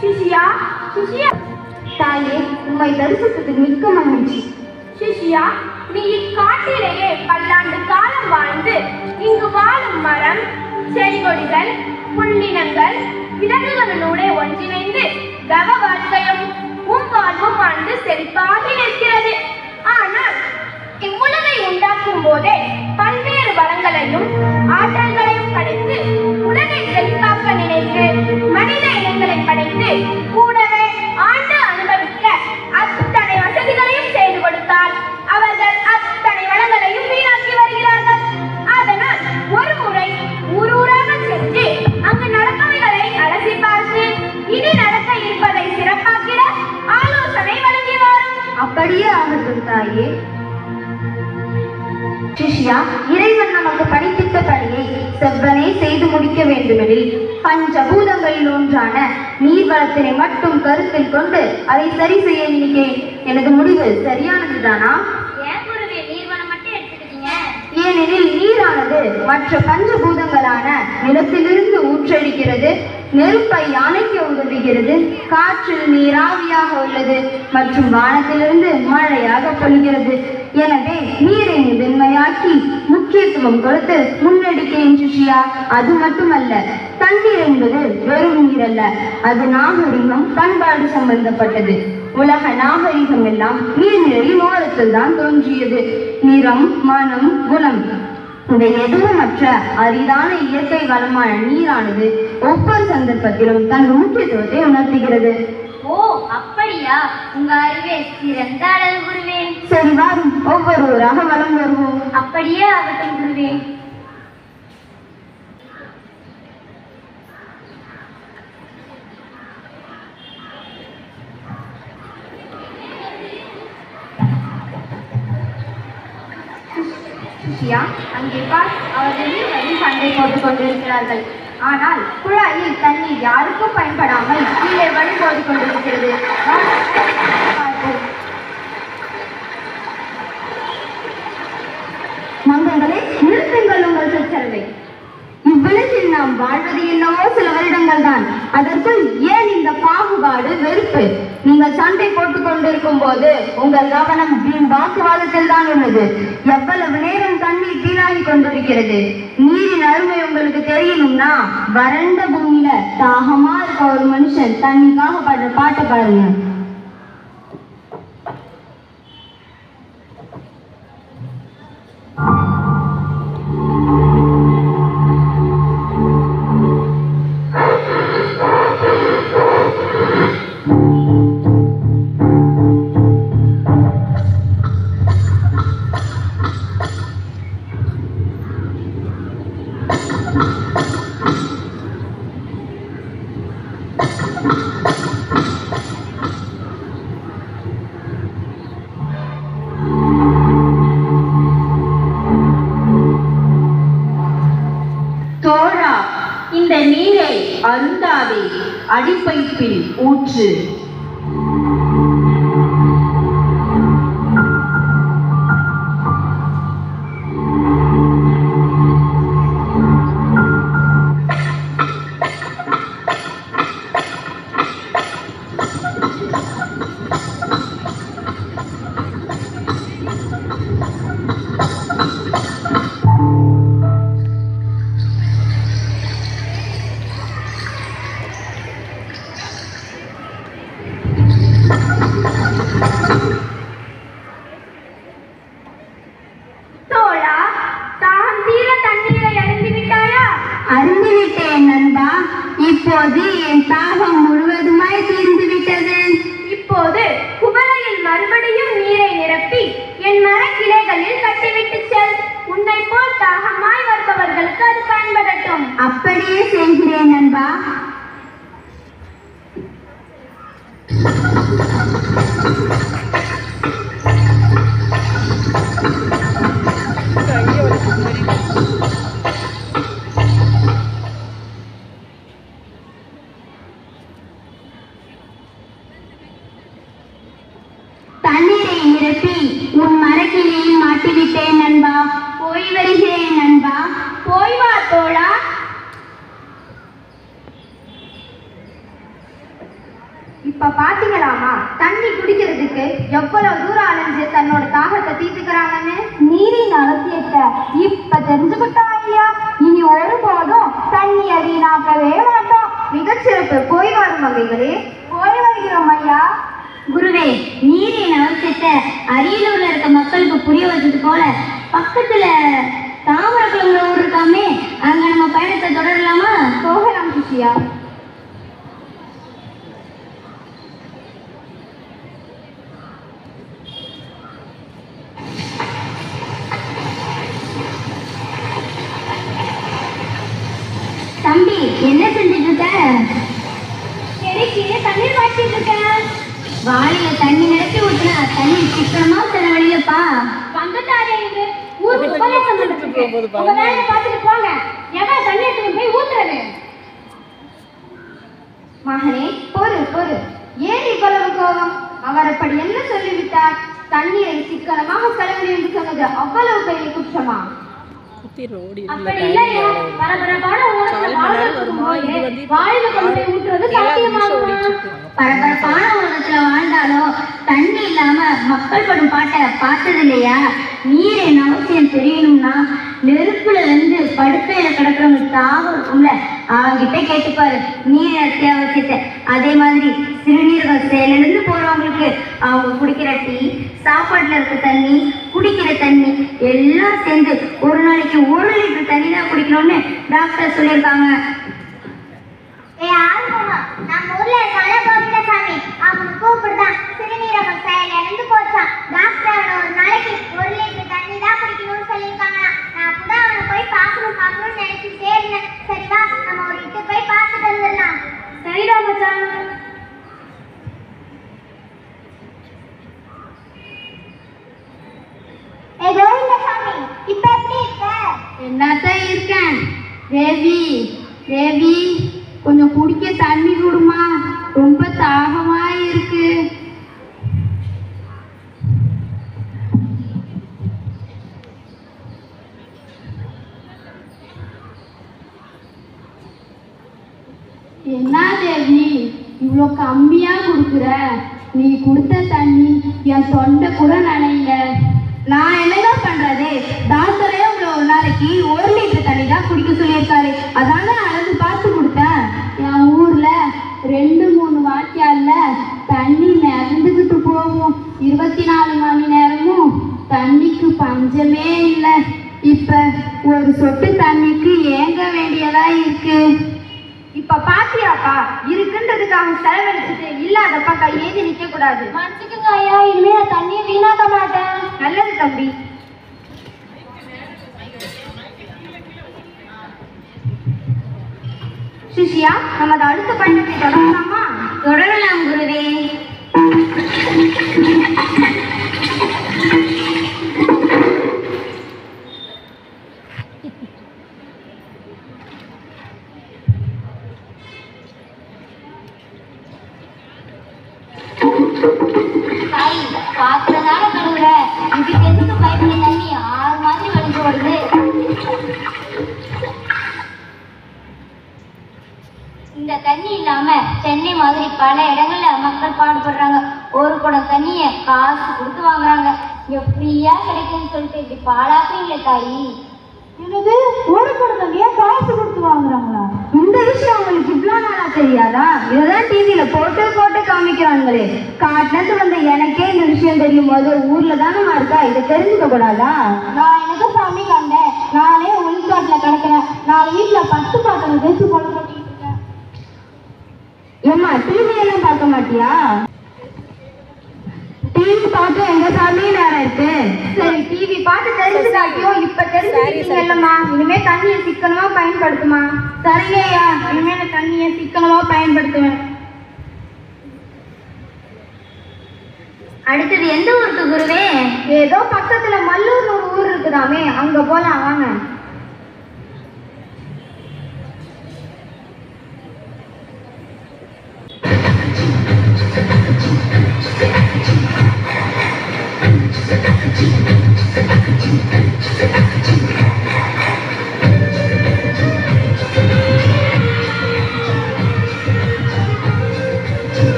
சிஷியா சிஷியா. தாயே உம்மை தரிசித்தது மிக்க மகிழ்ச்சி. சிஷியா நீ இக்காட்டிலேயே பல்லாண்டு காலம் வாழ்ந்து இங்கு வாழும் மரம் செடிகொடிகள் புள்ளினங்கள் விலங்குகளினூடே ஒன்றிணைந்து தவ வாழ்க்கையும் உம் வாழ்வும் வாழ்ந்து செழிப்பாக நிற்கிறது ஆனால் இவ்வுலகை உண்டாக்கும் போதே பல்வேறு வளங்களையும் ஆற்றல் வேண்டுமெனில் பஞ்சபூதங்களில் ஒன்றான நீர்வளத்தினை மட்டும் கருத்தில் கொண்டு அதை சரி செய்ய நினைக்கிறேன் எனது முடிவு சரியானதுதானா? ஏனெனில் நீரானது மற்ற பஞ்சபூதங்களான நிலத்திலிருந்து ஊற்றெடுக்கிறது நெருப்பை அணைக்க உதவுகிறது காற்றில் நீராவியாக உள்ளது மற்றும் வானத்திலிருந்து மழையாக பொழிகிறது. எனவே நீரை முதன்மையாக்கி முக்கியத்துவம் கொடுத்து முன்னெடுக்கிறேன் சிஷியா அது மட்டுமல்ல தண்ணீர் என்பது வெறும் நீர் அல்ல அது நாகரிகம் பண்பாடு சம்பந்தப்பட்டது. உலக நாகரிகம் எல்லாம் நீர்நிலையின் ஓரத்தில் தான் தோன்றியது. நிறம் மனம் குணம். இவை எதுவுமற்ற அரிதான இயற்கை வளமான நீரானது ஒவ்வொரு சந்தர்ப்பத்திலும் தன் முக்கியத்துவத்தை உணர்த்துகிறது. ஓ அப்படியா? உங்க அறிவே சிறந்த அளவு குருவே. சரி வாரும் ஒவ்வொருவராக வலம் வருவோம். அப்படியே ஆகட்டும் குருவே. அங்கே பார் அவர்கள் சண்டை போட்டுக் கொண்டிருக்கிறார்கள். ஆனால் குழாயில் தண்ணீர் யாருக்கும் பயன்படாமல் கீழே வழி போட்டுக் கொண்டிருக்கிறது. வா, நிறுத்துங்கள் உங்கள் சச்சரவை இவ்வுலகில் நாம் வாழ்வது என்னவோ சில வருடங்கள் தான் அதற்குள் ஏன் இந்த பாகுபாடு வெறுப்பு? நீங்கள் சண்டை போட்டுக் கொண்டிருக்கும் போது உங்கள் கவனம் வீண் வாக்குவாதத்தில் தான் உள்ளது. எவ்வளவு நேரம் தண்ணீர் வீணாகி கொண்டிருக்கிறது? நீரின் அருமை உங்களுக்கு தெரியணும்னா வறண்ட பூமியில தாகமா இருக்க ஒரு மனுஷன் தண்ணிக்காக பாடுற பாட்டை பாருங்க. நீரை அருந்தாதே அடிப்பைப்பில் ஊற்று. நீரை நிரப்பி என் மரக்கிளைகளில் கட்டிவிட்டு செல். உன்னை போல் தாகமாய் வருபவர்களுக்கு அது பயன்படட்டும். அப்படியே செய்கிறேன் நண்பா. உன் மரக்கிளையில் மாட்டிவிட்டேன் நண்பா. போய் வருகிறேன் நண்பா. போய் வா தோழா. இப்ப பாத்தீங்களாமா தண்ணி குடிக்கிறதுக்கு எவ்வளவு தூரம் அலைஞ்சு தன்னோட தாகத்தை தீர்த்துக்கிறாங்கன்னு? நீரின் அவசியத்தை இப்ப தெரிஞ்சுக்கிட்டோம் ஐயா? இனி ஒருபோதும் தண்ணியை வீணாக்கவே மாட்டோம். மிகச்சிறப்பு. போய் வரும் வகைகளே போய் வருகிறோம் ஐயா. குருவே நீரின் அவசியத்தை அரியலூர்ல இருக்க மக்களுக்கு புரிய வச்சது போல பக்கத்துல தாமரக்குளம்ல ஊர் இருக்காமே அங்க நம்ம பயணத்தை தொடரலாமா? போகலாம் சிஷியா வாளியில தண்ணி நிரப்பி ஊத்துனா தண்ணி சிக்கனமா செலவழியப்பா வந்துட்டாரே இங்கு. ஊருக்கு உபதேசம் பண்ணிட்டு உங்க வேலையை பார்த்துட்டு போங்க. எவன் தண்ணி எடுத்துட்டு போய் ஊத்துறது? மகனே பொறு பொறு. ஏன் இவ்வளவு கோபம். அவர் அப்படி என்ன சொல்லிவிட்டார்? தண்ணீரை சிக்கனமாக செலவிடு என்று சொன்னது அவ்வளவு பெரிய குற்றமா? அப்படி இல்லையா? பரபரப்பான கொண்டு போய் ஊற்றுறது சாத்தியமாகுமா? பரபரப்பான உலகத்துல இருந்தாலும் தண்ணி இல்லாம மக்கள் படும் பாட்டை பார்த்தது இல்லையா நீரின் அவசியம் தெரியணும்னா நெருப்புல வந்து படுக்கையில கிடக்கிறவங்க தாகம் இருக்கும்ல அவங்கிட்ட கேட்டுப்பாரு. நீர் அத்தியாவசியத்தை. அதே மாதிரி சிறுநீரக செயலிருந்து போறவங்களுக்கு அவங்க குடிக்கிற டீ சாப்பாட்டுல இருக்க தண்ணி குடிக்கிற தண்ணி எல்லாம் சேர்ந்து ஒரு நாளைக்கு ஒரு லிட்டர் தண்ணி தான் குடிக்கணும்னு டாக்டர் சொல்லியிருக்காங்க. ஏ ஆறுமுகம், நம்ம ஊர்ல இருக்கான கோவிந்தசாமி அவன் கூப்பிடுதான் சிறுநீரகம் செயல் இறந்து போச்சான் டாக்டர் அவனை ஒரு நாளைக்கு ஒரு லிட்டர் தண்ணி தான் குடிக்கணும்னு சொல்லியிருக்காங்களாம் நான் அப்பதான் அவனை போய் பார்க்கணும் பார்க்கணும்னு நினைச்சிட்டே இருந்தேன் சரி வா நம்ம ஒரு இட்டு போய் பார்த்துட்டு வந்துடலாம் சரிடா மச்சான் ஏய் கோவிந்தசாமி இப்ப எப்படி இருக்க என்னத்தான் இருக்கேன் தேவி தேவி கொஞ்சம் குடிக்க தண்ணி கொடுமா ரொம்ப தாகமா இருக்கு என்ன தேவி இவ்வளோ கம்மியா கொடுக்குற நீ கொடுத்த தண்ணி என் தொண்டை கூட நனையல நான் என்னதான் பண்றது? டாக்டரே உங்களை ஒரு நாளைக்கு ஒரு லிட்டர் தண்ணி தான் குடிக்க சொல்லியிருக்காரு. அதாங்க நான் அளந்து பார்த்து கொடுத்தேன். என் ஊர்ல ரெண்டு மூணு வாக்கியால்ல தண்ணி நிறந்துக்கிட்டு போகும். இருபத்தி நாலு மணி நேரமும் தண்ணிக்கு பஞ்சமே இல்லை. இப்ப ஒரு சொட்டு தண்ணிக்கு ஏங்க வேண்டியதா இருக்கு? இப்ப பாத்தியாப்பா இருக்குன்றதுக்காக செலவழிச்சுட்டு இல்லாதப்பா கையேந்தி நிக்க கூடாது மன்னிச்சுக்குங்க ஐயா இனிமே நான் தண்ணியை வீணாக்க மாட்டேன். நல்லது தம்பி. சிஷியா நமது அடுத்த பயணத்தை தொடரலாமா தொடரலாம் குருவே. இந்த தண்ணி இல்லாம சென்னை மாதிரி பல இடங்கள்ல மக்கள் பாடுபடுறாங்க. ஒரு குடம் தண்ணிய காசு கொடுத்து வாங்குறாங்க. இங்க ஃப்ரீயா கிடைக்கும்னு சொல்லிட்டு இப்படி பாழாக்குறீங்களே தாயி. என்னது? ஒரு குடம் ஏன் காசு கொடுத்து வாங்குறாங்களா? இந்த விஷயம் அவங்களுக்கு இவ்வளோ நாளா தெரியாதா? இதெல்லாம் டிவியில போட்டு போட்டு காமிக்கிறாங்களே. காட்டுல வந்த எனக்கே இந்த விஷயம் தெரியும். போது ஊர்ல தானே இருக்கா? இதை தெரிஞ்சுக்க கூடாதா? நான் எனக்கு சாமி கண்டேன் நானே உள்காட்டுல கிடக்குறேன். நான் வீட்டுல பத்து பாத்திரம் தேய்ச்சி ஏம்மா டிவி எல்லாம் பார்க்க மாட்டியா? டிவி பார்த்து எங்க சாமி நேரம் இருக்கு? சரி டிவி பார்த்து தெரிஞ்சுக்காட்டியும் இப்ப தெரிஞ்சுக்கிட்டீங்கல்லம்மா இனிமே தண்ணியை சிக்கனமா பயன்படுத்துமா? சரிங்க ஐயா இனிமே நான் தண்ணியை சிக்கனமா பயன்படுத்துவேன். அடுத்தது எந்த ஊருக்கு குருவே? ஏதோ பக்கத்துல மல்லூர்னு ஒரு ஊர் இருக்குதாமே அங்க போலாம் வாங்க.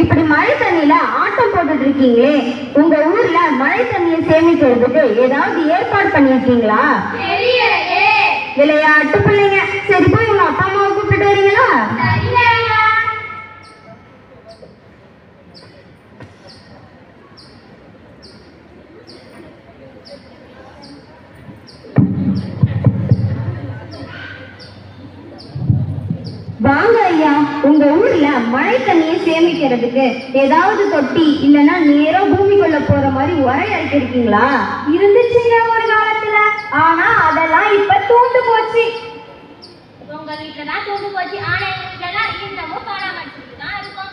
இப்படி மழை தண்ணியில ஆட்டம் போட்டுட்டு இருக்கீங்களே உங்க ஊர்ல மழை தண்ணியை ஏதாவது ஏற்பாடு பண்ணிருக்கீங்களா விளையாட்டு பிள்ளைங்க? சரி போய் உங்க அப்பா அம்மாவை கூப்பிட்டு வரீங்களா? வாங்க ஐயா உங்க ஊர்ல மழை தண்ணியை சேமிக்கிறதுக்கு ஏதாவது தொட்டி இல்லைன்னா நேரா பூமிக்குள்ள போற மாதிரி உரை அரைக்கிருக்கீங்களா இருந்துச்சுங்க ஒரு காலத்துல. ஆனா அதெல்லாம் இப்ப தூண்டு போச்சு. உங்க வீட்டுல தான் தூண்டு போச்சு. ஆனா எங்க வீட்டுல தான் இன்னமும் பராமரிச்சுட்டு தான் இருக்கும்.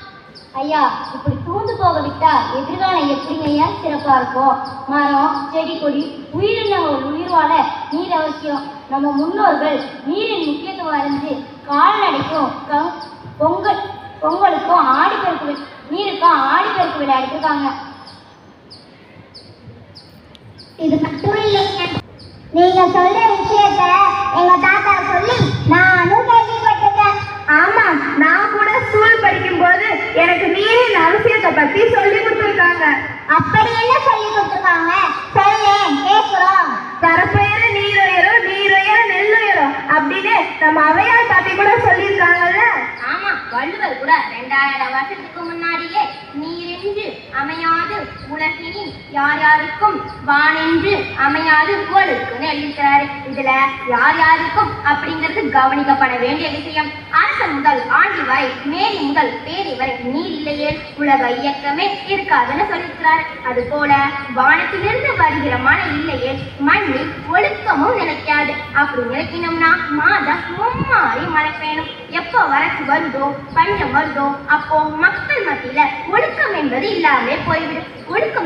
ஐயா இப்படி தூண்டு போக விட்டா எதிர்காலம் எப்படிங்க ஐயா சிறப்பா இருக்கும்? மரம் செடி கொடி உயிரினங்கள் உயிர் வாழ நீர் அவசியம் நம்ம முன்னோர்கள் நீரின் முக்கியத்துவம் அறிஞ்சு கால்நடைக்கும் பொங்கல் பொங்கலுக்கும் ஆடிப்பெருக்கு நீருக்கும் ஆடிப்பெருக்கு விழா எடுத்திருக்காங்க. இது மட்டும் இல்லைங்க. நீங்க சொல்ற விஷயத்த எங்க தாத்தா சொல்லி நானும் கேள்விப்பட்டிருக்கேன். ஆமா நான் கூட ஸ்கூல் படிக்கும் போது எனக்கு நீரின் அவசியத்தை பத்தி சொல்லி கொடுத்துருக்காங்க. அப்படி என்ன சொல்லி கொடுத்துருக்காங்க? சொல்லு கேக்குறோம். பரப்பெயர நம்ம அவையார் பாட்டி கூட சொல்லியிருக்காங்கல்ல? ஆமா வள்ளுவர் கூட ரெண்டாயிரம் வருஷத்துக்கு முன்னாடியே நீரென்று அமையார் உலகினில் யார் யாருக்கும் வானென்று அமையாது உவளுக்குன்னு எழுதியிருக்கிறாரு. இதுல யார் யாருக்கும் அப்படிங்கிறது கவனிக்கப்பட வேண்டிய விஷயம். அரசன் முதல் ஆண்டி வரை மேரி முதல் பேரி வரை நீர் இல்லையே உலக இயக்கமே இருக்காதுன்னு சொல்லியிருக்கிறார். அது போல வானத்திலிருந்து வருகிற மழை இல்லையே மண்ணில் ஒழுக்கமும் நினைக்காது அப்படி நினைக்கணும்னா மாதம் மும்மாறி மழை பெய்யணும். எப்போ வறட்சி வருதோ பஞ்சம் வருதோ அப்போ மக்கள் மத்தியில ஒழுக்கம் என்பது இல்லாமலே போய்விடும். ஒழுக்கம்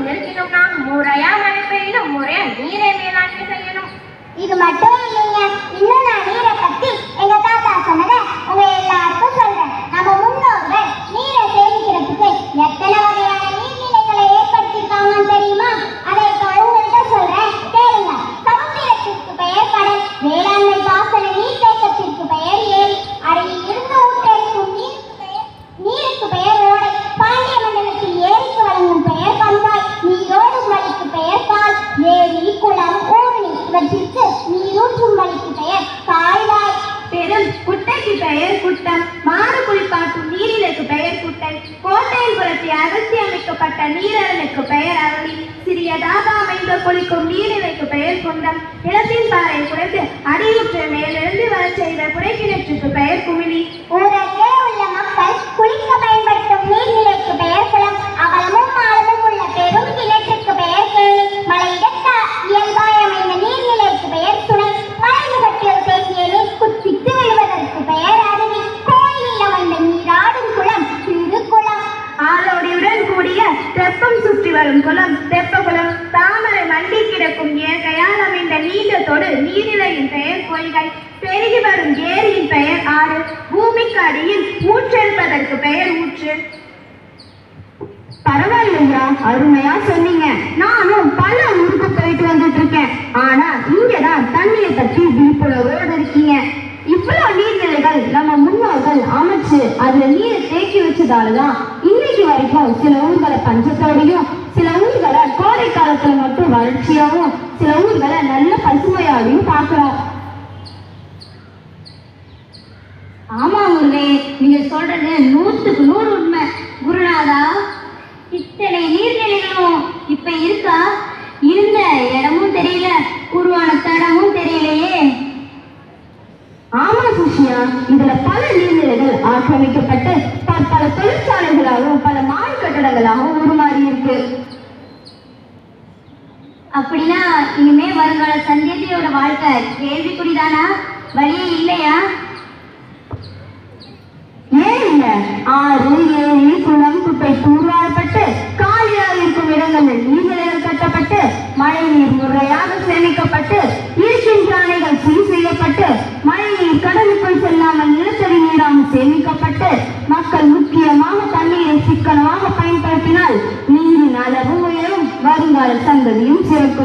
enfrente. அருமையா சொன்னீங்க. நானும் பல ஊருக்கு போயிட்டு வந்துட்டு இருக்கேன் ஆனா இங்கதான் தண்ணியை பற்றி விழிப்புணர்வோடு இருக்கீங்க. இவ்வளவு நீர்நிலைகள் நம்ம முன்னோர்கள் அமைச்சு அதுல நீரை தேக்கி வச்சதாலதான் இன்னைக்கு வரைக்கும் சில ஊர்களை பஞ்சத்தோடையும் சில ஊர்களை கோடை காலத்துல மட்டும் வறட்சியாவும் சில ஊர்களை நல்ல பசுமையாவையும் பாக்குறோம் ஆமா ஊர்லே நீங்க சொல்றது நூத்துக்கு நூறு உண்மை குருநாதா இத்தனை நீர்நிலைகளும் இப்ப இருக்கா இருந்த இடமும் தெரியல உருவான தடமும் தெரியலையே ஆமா சுஷியா இதுல பல நீர்நிலைகள் ஆக்கிரமிக்கப்பட்டு ப- பல தொழிற்சாலைகளாகவும் பல மாடி கட்டடங்களாகவும் உருமாறி இருக்கு. அப்படின்னா இனிமே வருங்கால சந்ததியோட வாழ்க்கை கேள்விக்குறிதானா? de Dios y